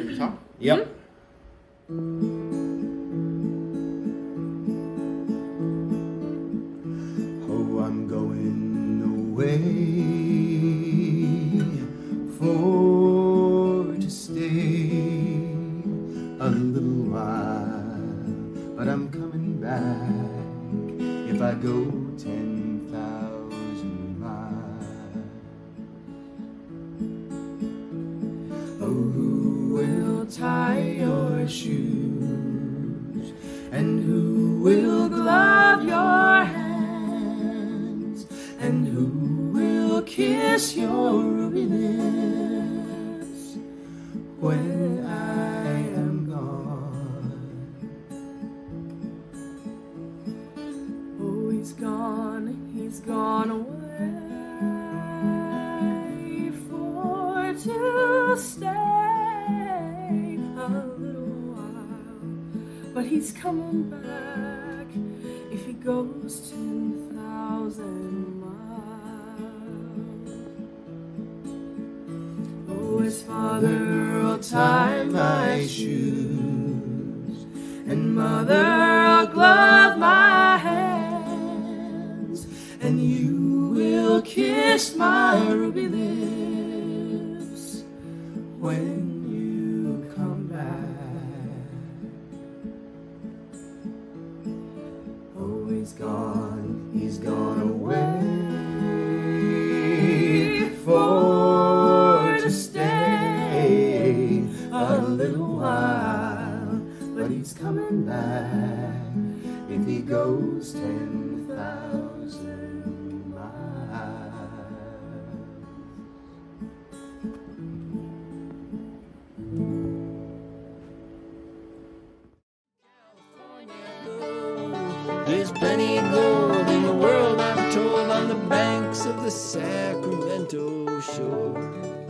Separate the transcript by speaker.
Speaker 1: Top? Yep. Mm-hmm.
Speaker 2: Oh, I'm going away for to stay a little while, but I'm coming back if I go ten tie your shoes? And who will glove your hands? And who will kiss your ruby lips when I am gone?
Speaker 3: Oh, he's gone, he's gone away But he's coming back if he goes 10,000 miles. Oh, his father will tie my shoes, and mother will glove my hands, and you will kiss my ruby lips when
Speaker 2: he's gone, he's gone away. For to stay a little while, but he's coming back. If he goes ten thousand
Speaker 4: There's plenty of gold in the world, I'm told, on the banks of the Sacramento shore.